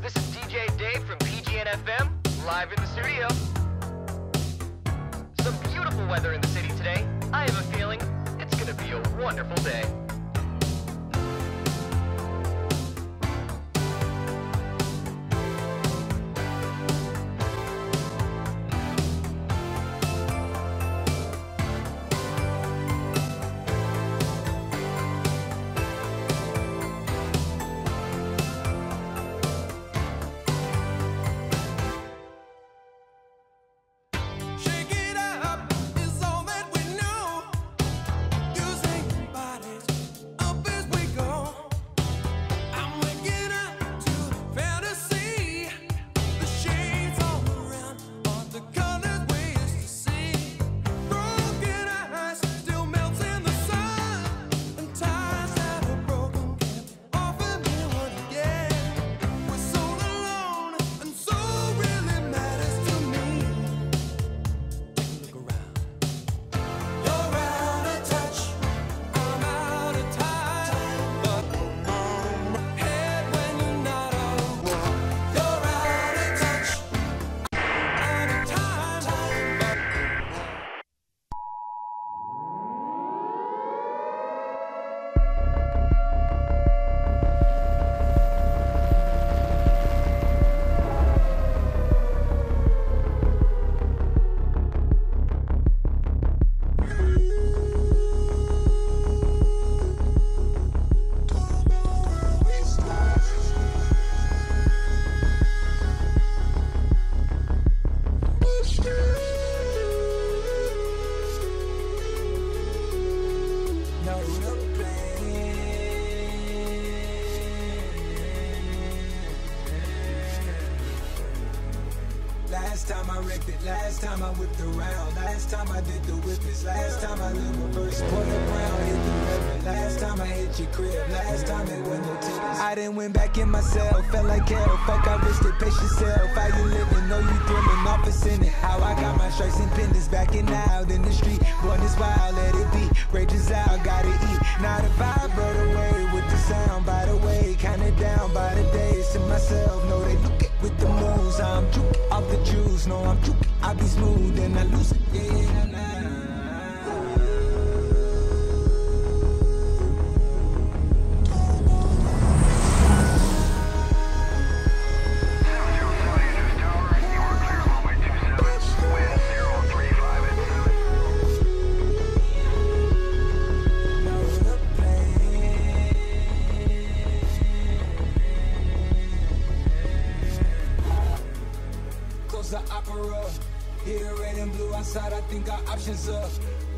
This is DJ Dave from PGNFM, live in the studio. Some beautiful weather in the city today. I have a feeling it's gonna be a wonderful day. Last time I wrecked it, last time I whipped around, last time I did the whippets, last time I lived reverse, pull around, hit the river, last time I hit your crib, last time it went no tickets. I done went back in myself, felt like hell, fuck I risked it, pace yourself, how you living, know you thrilling, off a it, how I got my stripes and pendants backing out in the street, born this wild, let it be, rages out, gotta juice, no I'm juke, I be smooth and I lose it, yeah, nah, The opera. Hear the red and blue outside, I think our options up.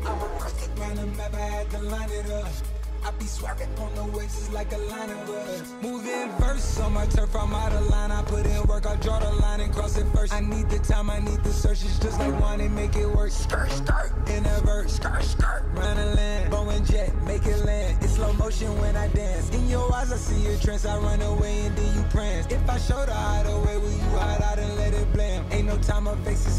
I'm a crooked round the map, I had to line it up. I be swerving on the waves, it's like a line of us. Moving verse on my turf, I'm out of line. I put in work, I draw the line and cross it first. I need the time, I need the search. It's just like wine and make it work. Skirt, skirt, in a verse, skirt, skirt, round land. Bow and jet, make it land. It's slow motion when I dance. In your eyes, I see your trance. I run away and then you prance. If I show the hideaway, hide